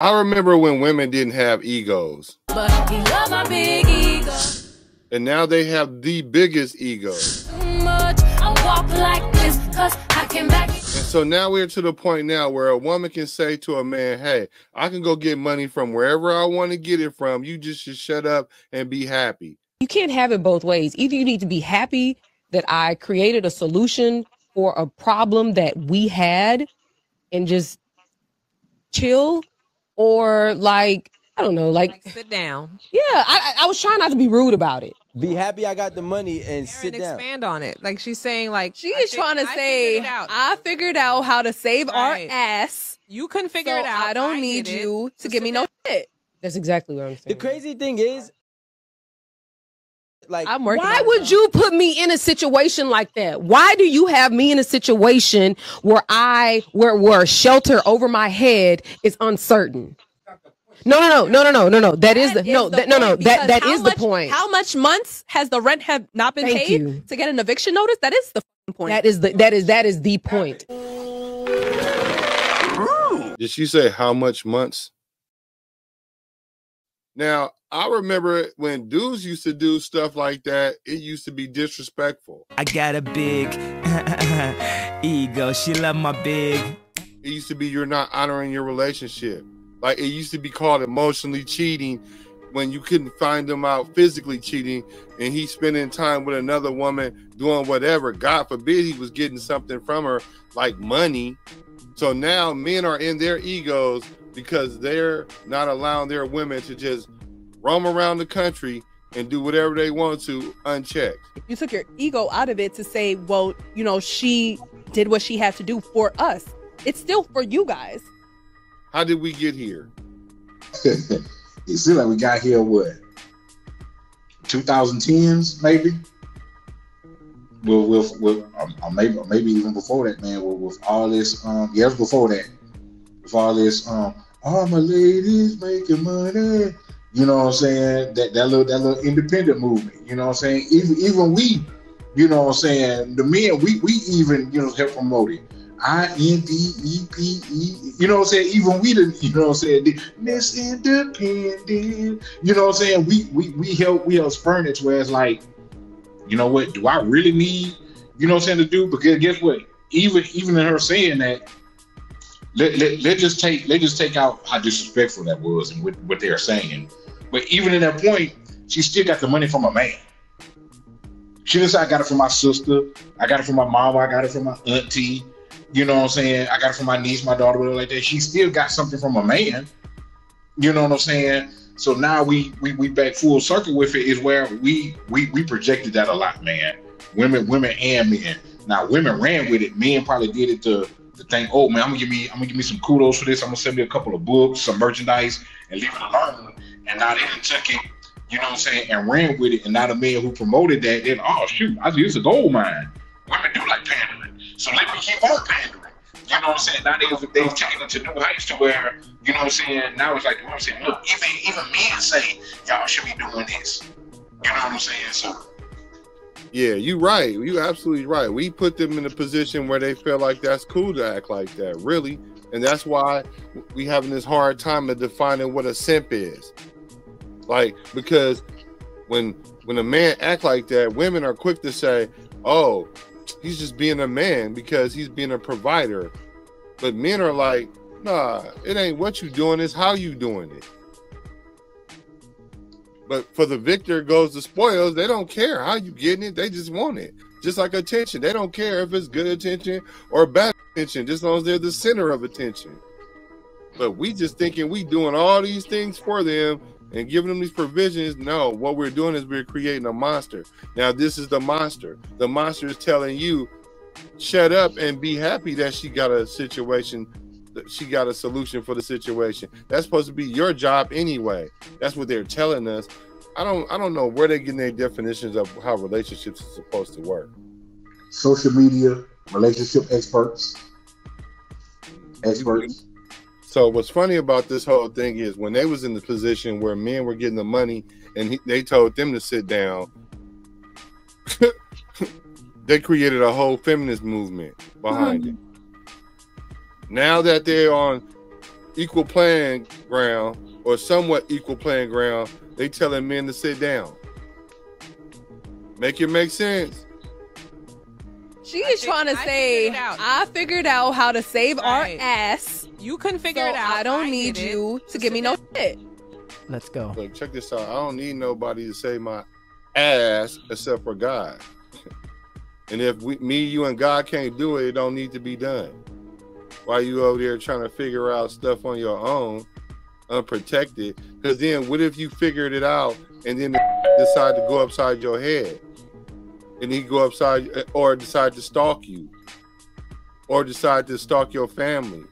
I remember when women didn't have egos. But he loved my big ego. And now they have the biggest ego. Like and so now we're to the point now where a woman can say to a man, Hey, I can go get money from wherever I want to get it from. You just should shut up and be happy. You can't have it both ways. Either you need to be happy that I created a solution for a problem that we had and just chill, or like, I don't know, like, like sit down. Yeah, I, I was trying not to be rude about it. Be happy I got the money and Aaron, sit expand down. Expand on it. Like she's saying, like she is trying to I say, figured I figured out how to save right. our ass. You couldn't figure so it out. I don't I need you to give me no shit. That's exactly what I'm saying. The crazy thing is, like, I'm working. Why would you put me in a situation like that? Why do you have me in a situation where I where where shelter over my head is uncertain? No, no, no, no, no, no, no, no. That, that is the no, that, no, no. That that is much, the point. How much months has the rent have not been Thank paid you. to get an eviction notice? That is the point. That is the that is that is the point. Did she say how much months? Now, I remember when dudes used to do stuff like that, it used to be disrespectful. I got a big ego. She love my big. It used to be you're not honoring your relationship. Like it used to be called emotionally cheating when you couldn't find him out physically cheating and he's spending time with another woman doing whatever. God forbid he was getting something from her like money. So now men are in their egos because they're not allowing their women to just roam around the country and do whatever they want to unchecked. You took your ego out of it to say, well, you know, she did what she had to do for us. It's still for you guys. How did we get here? it seems like we got here what 2010s maybe. With with, with um, uh, maybe maybe even before that, man. With, with all this, um, yeah, before that. With all this, um, all my ladies making money. You know what I'm saying? That that little that little independent movement. You know what I'm saying? Even even we, you know what I'm saying? The men we we even you know help promote it. I N D E P E. You know what I'm saying? Even we didn't, you know what I'm saying? Miss Independent. You know what I'm saying? We we we help we help spurn it where it's like, you know what, do I really need, you know what I'm saying, to do? Because guess what? Even even in her saying that, let, let, let just take let just take out how disrespectful that was and what, what they're saying. But even in that point, she still got the money from a man. She just I got it from my sister, I got it from my mama, I got it from my auntie, you know what I'm saying? I got it from my niece, my daughter, whatever like that. She still got something from a man. You know what I'm saying? So now we we we back full circle with it is where we we we projected that a lot, man. Women, women and men. Now women ran with it. Men probably did it to to think, oh man, I'm gonna give me I'm gonna give me some kudos for this. I'm gonna send me a couple of books, some merchandise, and leave it alone. And now they took it, you know what I'm saying, and ran with it. And now the men who promoted that, then oh shoot, I it's a gold mine. Women do like pandering. So let me keep on pandering. You know what I'm saying? Now they've, they've taken it to new heights to where, you know what I'm saying? Now it's like, you know what I'm saying? Look, even, even men say, y'all should be doing this. You know what I'm saying? So. Yeah, you right. You absolutely right. We put them in a position where they feel like that's cool to act like that, really. And that's why we having this hard time of defining what a simp is. Like, because when when a man act like that, women are quick to say, "Oh, he's just being a man because he's being a provider. But men are like, nah, it ain't what you doing, it's how you doing it. But for the victor goes the spoils, they don't care how you getting it, they just want it. Just like attention. They don't care if it's good attention or bad attention, just as long as they're the center of attention. But we just thinking we doing all these things for them and giving them these provisions. No, what we're doing is we're creating a monster. Now, this is the monster. The monster is telling you, shut up and be happy that she got a situation, she got a solution for the situation. That's supposed to be your job anyway. That's what they're telling us. I don't I don't know where they're getting their definitions of how relationships are supposed to work. Social media, relationship experts. Experts. So what's funny about this whole thing is when they was in the position where men were getting the money and he, they told them to sit down, they created a whole feminist movement behind mm-hmm. it. Now that they're on equal playing ground or somewhat equal playing ground, they telling men to sit down. Make it make sense. She is trying to I say, figured. I figured out how to save our ass. You couldn't figure so it out. I don't need did it. you to give me no sit shit. Let's go. Look, check this out. I don't need nobody to save my ass except for God. And if we, me, you, and God can't do it, it don't need to be done. Why you over there trying to figure out stuff on your own, unprotected? Because then, what if you figured it out and then decide to go upside your head, and he go upside, or decide to stalk you, or decide to stalk your family,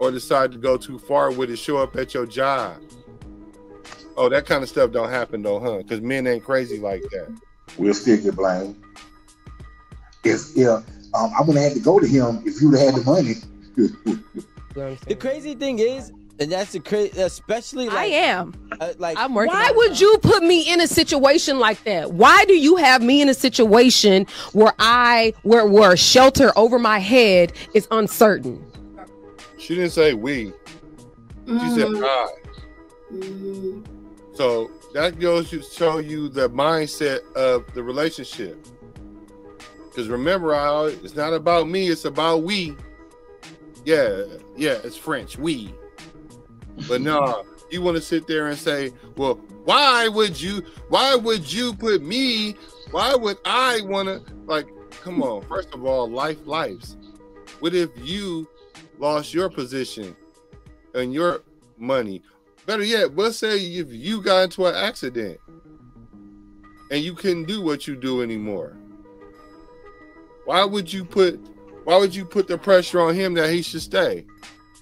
or decide to go too far with it, show up at your job? Oh, that kind of stuff don't happen though, huh? Because men ain't crazy like that. We'll still get blamed. If yeah, um, I wouldn't have to go to him if you'd have had the money. The crazy thing is, and that's the crazy, especially like I am. uh, like I'm working. Why on it. would you put me in a situation like that? Why do you have me in a situation where I where where shelter over my head is uncertain? She didn't say we. She said Mhm. I. Mhm. So that goes to show you the mindset of the relationship. Because remember, I, it's not about me; it's about we. Yeah, yeah, it's French, we. But no, you want to sit there and say, "Well, why would you? Why would you put me? Why would I want to?" Like, come on. First of all, life, lives. What if you lost your position and your money? Better yet, let's say if you got into an accident and you couldn't do what you do anymore. Why would you put why would you put the pressure on him that he should stay?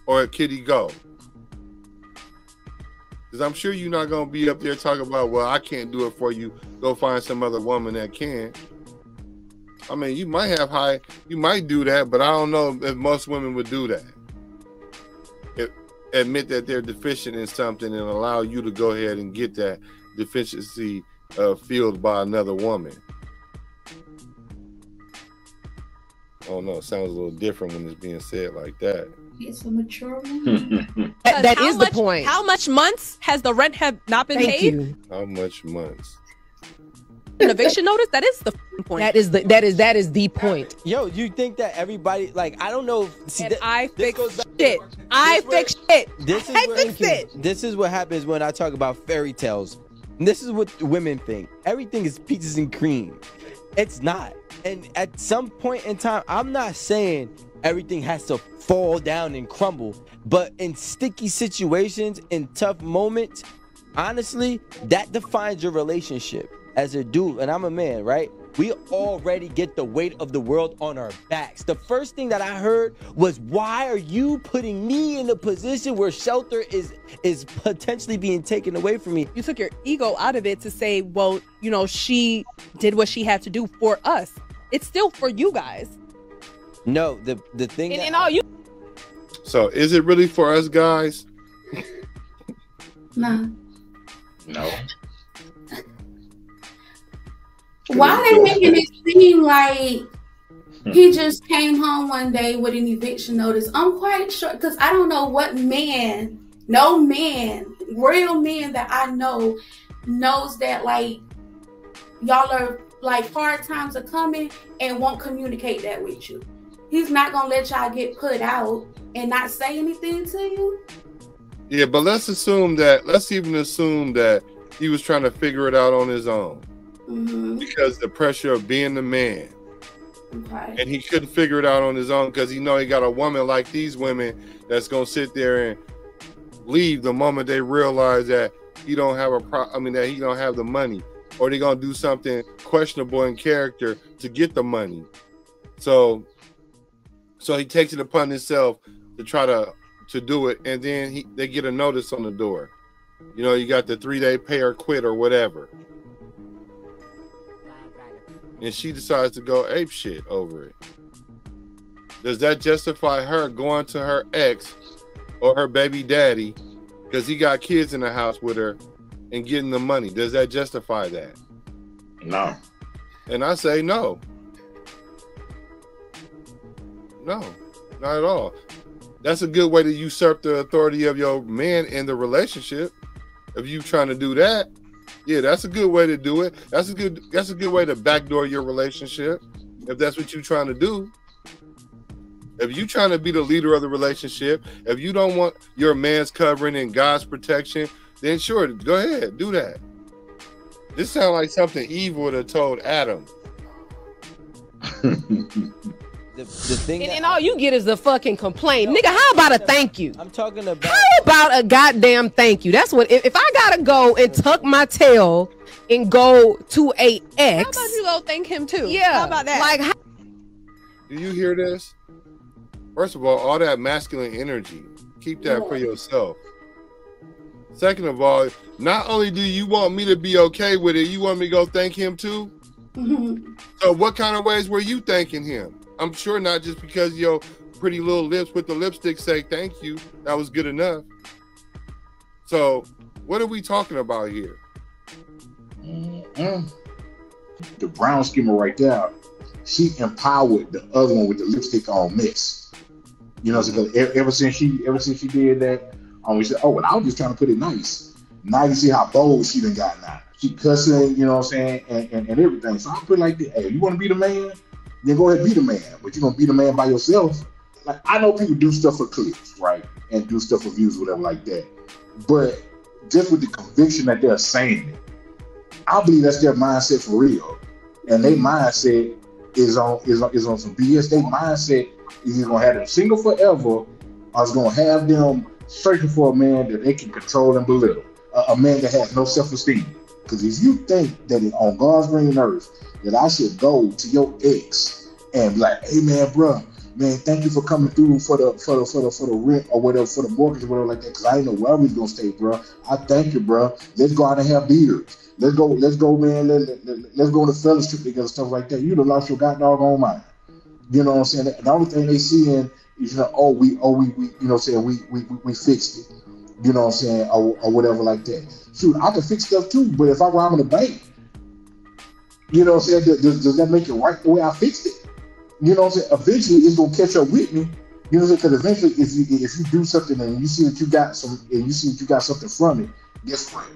Or could he go? Because I'm sure you're not gonna be up there talking about, well, I can't do it for you. Go find some other woman that can. I mean, you might have high, you might do that, but I don't know if most women would do that admit that they're deficient in something and allow you to go ahead and get that deficiency uh, filled by another woman. Oh no, it sounds a little different when it's being said like that. It's a mature woman. That, that How is much- the point. How much months has the rent have not been Thank paid? you. How much months? An eviction notice? That is the point. That is the that is that is the point. yo, you think that everybody like I don't know. If, see, and that- I this fix shit. I fix shit. This is I where fixed it. This is what happens when I talk about fairy tales. And this is what women think. Everything is peaches and cream. It's not. And at some point in time, I'm not saying everything has to fall down and crumble, but in sticky situations, in tough moments, honestly, that defines your relationship as a dude. And I'm a man, right? We already get the weight of the world on our backs. The first thing that I heard was, "Why are you putting me in a position where shelter is is potentially being taken away from me?" You took your ego out of it to say, well, you know, she did what she had to do for us. It's still for you guys. No, the the thing And, that and all you So is it really for us guys? no. no. Why they making it seem like he just came home one day with an eviction notice? I'm quite sure because I don't know what man, no man, real man that I know knows that like y'all are like hard times are coming and won't communicate that with you. He's not gonna let y'all get put out and not say anything to you. Yeah, but let's assume that let's even assume that he was trying to figure it out on his own hmm because the pressure of being the man. Okay. and he couldn't figure it out on his own because he know he got a woman like these women that's gonna sit there and leave the moment they realize that he don't have a pro. I mean that he don't have the money, or they gonna do something questionable in character to get the money. So, so he takes it upon himself to try to to do it, and then he they get a notice on the door. You know, you got the three day pay or quit or whatever. And she decides to go ape shit over it. Does that justify her going to her ex or her baby daddy because he got kids in the house with her and getting the money? Does that justify that? No. And I say no. No, not at all. That's a good way to usurp the authority of your man in the relationship. If you trying to do that, yeah, that's a good way to do it. That's a good that's a good way to backdoor your relationship. If that's what you're trying to do. If you're trying to be the leader of the relationship, if you don't want your man's covering and God's protection, then sure, go ahead, do that. This sounds like something evil would have told Adam. The, the thing And, that and all you get is a fucking complaint, nigga. How about a thank you? I'm talking about How about a goddamn thank you? That's what. If, if I gotta go and tuck my tail and go to a How about you go thank him too? yeah, How about that? Like, how, Do you hear this? First of all, all that masculine energy, keep that for yourself. Second of all, not only do you want me to be okay with it, you want me to go thank him too. So, what kind of ways were you thanking him? I'm sure not just because your pretty little lips with the lipstick say thank you. That was good enough. So, what are we talking about here? Mm-mm. The brown skimmer right there, she empowered the other one with the lipstick on mess. You know, so 'cause e- ever since she ever since she did that, um, we said, oh, well, I was just trying to put it nice. Now you see how bold she done got now. She cussing, you know what I'm saying, and, and, and everything. So I put like this, hey, you want to be the man? Then go ahead and be the man. But you're gonna be the man by yourself. Like I know people do stuff for clicks, right? And do stuff for views, whatever like that. But just with the conviction that they're saying it, I believe that's their mindset for real. And their mindset is on is on, is on some BS. Their mindset is either gonna have them single forever, or it's gonna have them searching for a man that they can control and belittle. A, a man that has no self-esteem. Because if you think that it, on God's green earth that I should go to your ex and be like, hey man, bro, man, thank you for coming through for the for the for the for the rent or whatever for the mortgage or whatever like that. Because I didn't know where we was gonna stay, bro. I thank you, bro. Let's go out and have beers. Let's go, let's go, man. Let, let, let, let's go on a fellowship together, stuff like that. You'd have lost your god dog on mind. You know what I'm saying? The only thing they seeing is you know, oh, we, oh, we, we you know, what I'm saying we, we, we fixed it. You know what I'm saying, or, or whatever like that. Shoot, I can fix stuff too, but if I rob in the bank, you know what I'm saying, does, does, does that make it right the way I fixed it? You know what I'm saying? Eventually, it's gonna catch up with me. You know what I'm saying? Because eventually, if you if you do something and you see that you got some, and you see that you got something from it, guess what?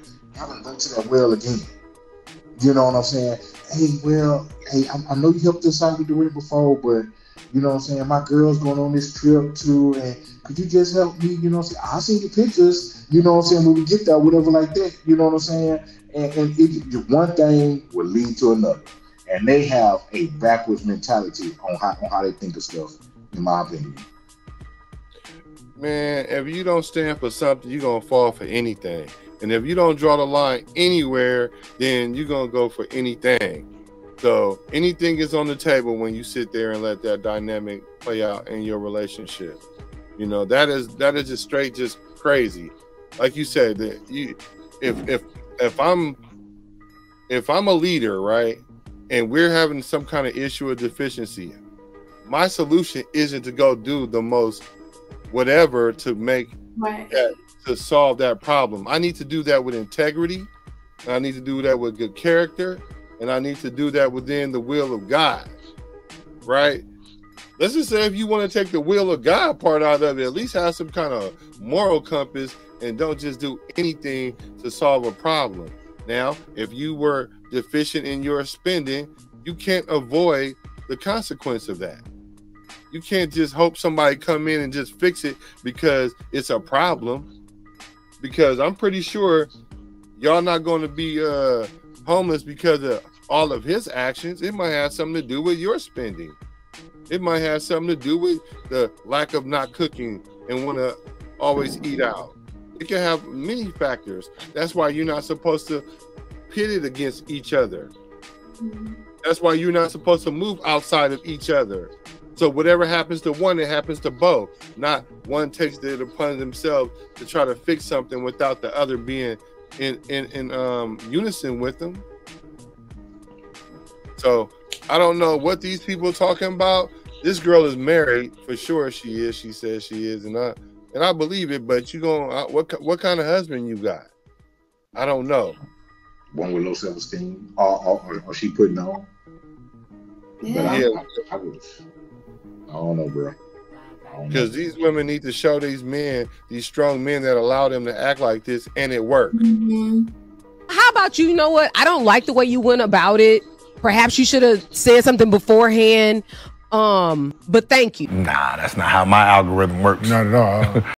I'm gonna go to that well again. You know what I'm saying? Hey, well, hey, I, I know you helped us out with the rent before, but you know what I'm saying? My girl's going on this trip too, and could you just help me? You know what I'm saying? I'll see the pictures, you know what I'm saying, when we get there, whatever like that, you know what I'm saying? And, and it, one thing will lead to another. And they have a backwards mentality on how, on how they think of stuff, in my opinion. Man, if you don't stand for something, you're gonna fall for anything. And if you don't draw the line anywhere, then you're gonna go for anything. So anything is on the table when you sit there and let that dynamic play out in your relationship. You know, that is that is just straight just crazy. Like you said, that you if if if I'm if I'm a leader, right, and we're having some kind of issue or deficiency, my solution isn't to go do the most whatever to make Right. that to solve that problem. I need to do that with integrity. I need to do that with good character, and I need to do that within the will of God. Right? Let's just say if you want to take the will of God part out of it, at least have some kind of moral compass and don't just do anything to solve a problem. Now, if you were deficient in your spending, you can't avoid the consequence of that. You can't just hope somebody come in and just fix it because it's a problem. Because I'm pretty sure y'all not going to be uh, homeless because of all of his actions. It might have something to do with your spending. It might have something to do with the lack of not cooking and want to always eat out. It can have many factors. That's why you're not supposed to pit it against each other. That's why you're not supposed to move outside of each other. So whatever happens to one, it happens to both. Not one takes it upon themselves to try to fix something without the other being in in, in um, unison with them. So I don't know what these people are talking about. This girl is married for sure. She is. She says she is, and I and I believe it. But you going what what kind of husband you got? I don't know. One with low self esteem, or, or, or, or she putting on. But I, Yeah. I, I, was, I don't know, bro. Because these women need to show these men, these strong men that allow them to act like this, and it worked. Mhm. How about you? You know what? I don't like the way you went about it. Perhaps you should have said something beforehand. Um, but thank you. Nah, that's not how my algorithm works. Not at all.